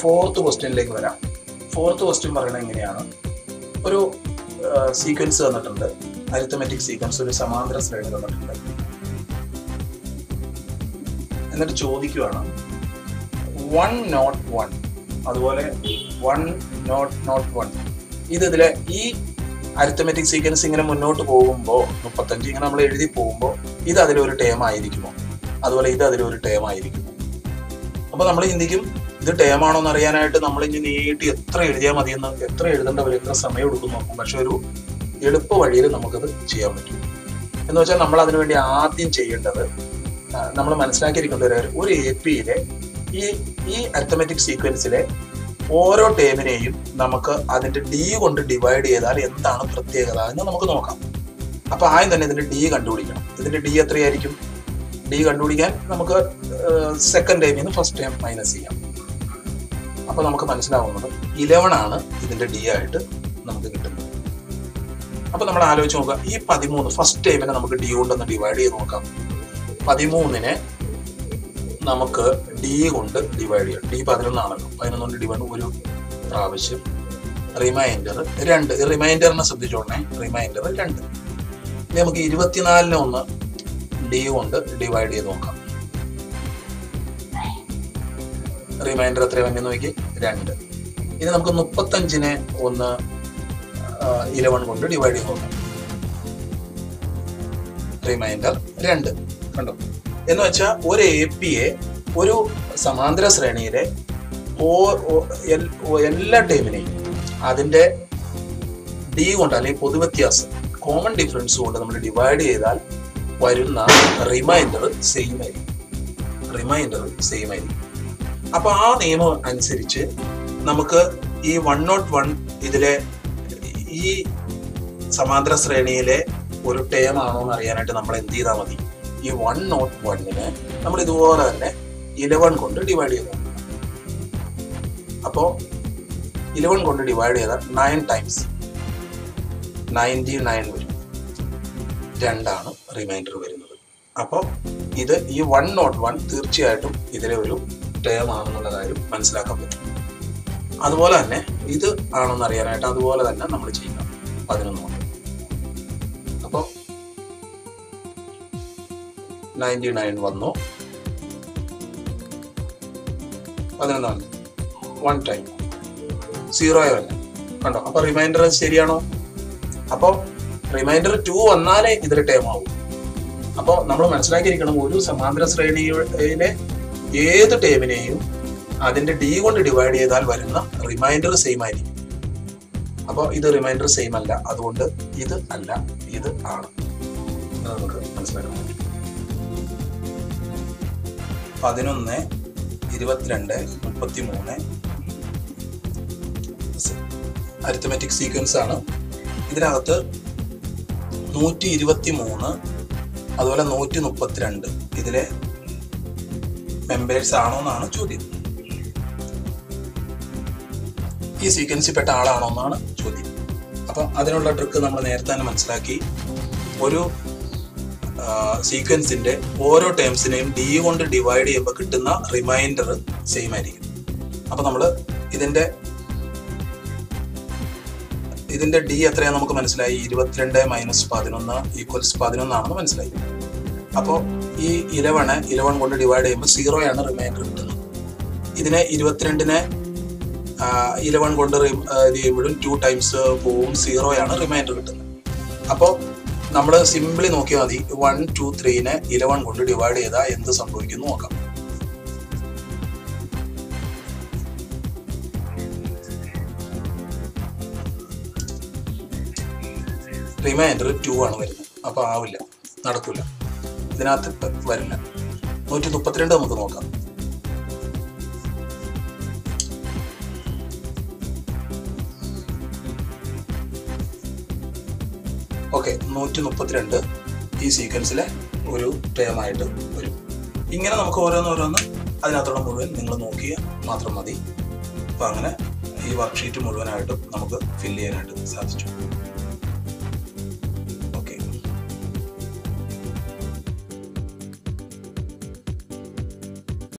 Fourth ക്വസ്റ്റ്യനിലേക്ക് വരാം. Fourth question പറയുന്നത് എങ്ങനെയാണ്? ഒരു സീക്വൻസ് തന്നിട്ടുണ്ട്. അരിത്തമെറ്റിക് സീക്വൻസ് ഒരു സമാന്തര ശ്രേണി തന്നിട്ടുണ്ട്. എന്നിട്ട് ചോദിക്കുവാണ് വൺ നോട്ട് വൺ അതുപോലെ വൺ നോട്ട് നോട്ട് വൺ ഇത് ഇതിലെ ഈ അരിത്തമെറ്റിക് സീക്വൻസ് ഇങ്ങനെ മുന്നോട്ട് പോകുമ്പോൾ മുപ്പത്തഞ്ച് ഇങ്ങനെ നമ്മൾ എഴുതി പോകുമ്പോൾ ഇത് അതിലൊരു ടേം ആയിരിക്കുമോ? അതുപോലെ ഇത് അതിലൊരു ടേം ആയിരിക്കുമോ? അപ്പോൾ നമ്മൾ ചിന്തിക്കും ഇത് ടേം ആണോ എന്ന് അറിയാനായിട്ട് നമ്മൾ ഇനി നീട്ടി എത്ര എഴുതിയാൽ എന്ന് എത്ര എഴുതേണ്ട വരും എത്ര സമയം എടുക്കും നോക്കും. പക്ഷെ ഒരു എളുപ്പ വഴിയിൽ നമുക്കത് ചെയ്യാൻ പറ്റും. എന്ന് വെച്ചാൽ നമ്മൾ അതിനുവേണ്ടി ആദ്യം ചെയ്യേണ്ടത് നമ്മൾ മനസ്സിലാക്കിയിരിക്കേണ്ട ഒരു ഒരു എ പിയിലെ ഈ ഈ അത്തമെറ്റിക് സീക്വൻസിലെ ഓരോ ടേമിനെയും നമുക്ക് അതിന്റെ ഡി കൊണ്ട് ഡിവൈഡ് ചെയ്താൽ എന്താണ് പ്രത്യേകത എന്ന് നമുക്ക് നോക്കാം. അപ്പൊ ആദ്യം തന്നെ ഇതിന്റെ ഡി കണ്ടുപിടിക്കണം. ഇതിന്റെ ഡി എത്രയായിരിക്കും? ഡി കണ്ടുപിടിക്കാൻ നമുക്ക് സെക്കൻഡ് ടൈമിൽ നിന്ന് ഫസ്റ്റ് ടൈം മൈനസ് ചെയ്യാം. അപ്പൊ നമുക്ക് മനസ്സിലാവുന്നത് ഇലവൺ ആണ് ഇതിന്റെ ഡി ആയിട്ട് നമുക്ക് കിട്ടുന്നത്. അപ്പോൾ നമ്മൾ ആലോചിച്ച് നോക്കുക ഈ പതിമൂന്ന് ഫസ്റ്റ് ടൈമിനെ നമുക്ക് ഡി കൊണ്ടൊന്ന് ഡിവൈഡ് ചെയ്ത് നോക്കാം. പതിമൂന്നിനെ നമുക്ക് ഡി കൊണ്ട് ഡിവൈഡ് ചെയ്യാം. ഡി പതിനൊന്നാണല്ലോ. പതിനൊന്ന് കൊണ്ട് ഡിവൈഡ് ഒരു പ്രാവശ്യം. റിമൈൻഡർ രണ്ട്. റിമൈൻഡറിനെ ശ്രദ്ധിച്ചോടനെ റിമൈൻഡർ രണ്ട്. നമുക്ക് ഇരുപത്തിനാലിനെ ഒന്ന് ഡി കൊണ്ട് ഡിവൈഡ് ചെയ്ത് നോക്കാം. റിമൈൻഡർ എത്ര വന്നു നോക്കി. രണ്ട്. ഇനി നമുക്ക് മുപ്പത്തഞ്ചിനെ ഒന്ന് ഇലവൺ കൊണ്ട് ഡിവൈഡ് ചെയ്ത് നോക്കാം. റിമൈൻഡർ രണ്ട്. കണ്ടോ? എന്ന് വെച്ചാൽ ഒരു എ പിയെ ഒരു സമാന്തര ശ്രേണിയിലെ എല്ലാ ടൈമിനെയും അതിന്റെ ഡി കൊണ്ട് അല്ലെങ്കിൽ പൊതുവ്യത്യാസം കോമൺ ഡിഫറൻസ് കൊണ്ട് നമ്മൾ ഡിവൈഡ് ചെയ്താൽ വരുന്ന റിമൈൻഡർ സെയിം ആയിരിക്കും. റിമൈൻഡർ സെയിം ആയിരിക്കും. അപ്പൊ ആ നിയമം അനുസരിച്ച് നമുക്ക് ഈ വൺ നോട്ട് വൺ ഇതിലെ ഈ സമാന്തര ശ്രേണിയിലെ ഒരു ടേം ആണോ എന്ന് അറിയാനായിട്ട് നമ്മൾ എന്ത് ചെയ്താൽ മതി? ഈ വൺ നോട്ട് വണ്ണിന് നമ്മൾ ഇതുപോലെ തന്നെ ഇലവൺ കൊണ്ട് ഡിവൈഡ് ചെയ്തു അപ്പോ ഇലവൺ കൊണ്ട് ഡിവൈഡ് ചെയ്താൽ നയൻ ടൈംസ് നയന്റി നയൻ വരും. രണ്ടാണ് റിമൈൻഡർ വരുന്നത്. അപ്പോൾ ഇത് ഈ വൺ നോട്ട് വൺ തീർച്ചയായിട്ടും ഇതിലെ ഒരു ടേം ആണെന്നുള്ള കാര്യം മനസ്സിലാക്കാൻ പറ്റും. അതുപോലെ തന്നെ ഇത് ആണെന്ന് അറിയാനായിട്ട് അതുപോലെ തന്നെ നമ്മൾ ചെയ്യണം പതിനൊന്ന് കൊണ്ട്. അപ്പോൾ നയന്റി നയൻ വന്നു. പതിനൊന്നാം വൺ ടൈം സീറോ തന്നെ കണ്ടോ? അപ്പൊ റിമൈൻഡർ ശരിയാണോ? അപ്പോൾ റിമൈൻഡർ ടു വന്നാലേ ഇതിൽ ടേം ആവും അപ്പോൾ നമ്മൾ മനസ്സിലാക്കിയിരിക്കണം ഒരു സമാന്തര ശ്രേണിയിലെ ഏത് ടേമിനെയും അതിന്റെ ഡി കൊണ്ട് ഡിവൈഡ് ചെയ്താൽ വരുന്ന റിമൈൻഡർ സെയിം ആയിരിക്കും. അപ്പോൾ ഇത് റിമൈൻഡർ സെയിം അല്ല. അതുകൊണ്ട് ഇത് അല്ല ഇത് ആണ്. നമുക്ക് മനസ്സിലാക്കാൻ പറ്റും. പതിനൊന്ന് ഇരുപത്തിരണ്ട് മുപ്പത്തി മൂന്ന് അരിത്തമെറ്റിക് സീക്വൻസ് ആണ്. ഇതിനകത്ത് നൂറ്റി ഇരുപത്തി മൂന്ന് അതുപോലെ നൂറ്റി മുപ്പത്തിരണ്ട്. ഇതിലെ മെമ്പേഴ്സ് ആണോ എന്നാണ് ചോദ്യം. ഈ സീക്വൻസിൽ പെട്ട ആളാണോ എന്നാണ് ചോദ്യം. അപ്പം അതിനുള്ള ട്രിക്ക് നമ്മൾ നേരത്തെ തന്നെ മനസ്സിലാക്കി. ഒരു സീക്വൻസിന്റെ ഓരോ ടേംസിനെയും ഡി കൊണ്ട് ഡിവൈഡ് ചെയ്യുമ്പോൾ കിട്ടുന്ന റിമൈൻഡർ സെയിം ആയിരിക്കും. അപ്പൊ നമ്മൾ ഇതിന്റെ ഇതിന്റെ ഡി എത്രയാണ് നമുക്ക് മനസ്സിലായി? ഇരുപത്തിരണ്ട് മൈനസ് പതിനൊന്ന് ഈക്വൽസ് പതിനൊന്നാണെന്ന് മനസ്സിലായി. അപ്പോൾ ഈ ഇലവണ് ഇലവൺ കൊണ്ട് ഡിവൈഡ് ചെയ്യുമ്പോൾ ആണ് റിമൈൻഡർ കിട്ടുന്നത്. ഇതിനെ ഇരുപത്തിരണ്ടിനെ ഇലവൺ കൊണ്ട് ഇത് ചെയ്യുമ്പോഴും ടു ടൈംസ് പോവും ആണ് റിമൈൻഡർ കിട്ടുന്നത്. അപ്പോൾ നമ്മൾ സിംപിളി നോക്കിയാൽ മതി. വൺ ടു ത്രീനെ ഇലവൺ കൊണ്ട് ഡിവൈഡ് ചെയ്താൽ എന്ത് സംഭവിക്കുന്നു നോക്കാം. റിമൈൻഡർ ടു ആണ് വരുന്നത്. അപ്പോൾ ആവില്ല നടക്കില്ല ഇതിനകത്ത് വരില്ല. നൂറ്റി മുപ്പത്തിരണ്ട് നമുക്ക് നോക്കാം. ഓക്കെ നൂറ്റി മുപ്പത്തിരണ്ട് ഈ സീക്വൻസിലെ ഒരു ടേമായിട്ട് വരും. ഇങ്ങനെ നമുക്ക് ഓരോന്നോരോന്ന് അതിനകത്തുള്ള മുഴുവൻ നിങ്ങൾ നോക്കിയാൽ മാത്രം മതി. അപ്പം അങ്ങനെ ഈ വർക്ക്ഷീറ്റ് മുഴുവനായിട്ടും നമുക്ക് ഫില്ല് ചെയ്യാനായിട്ട് സാധിച്ചു.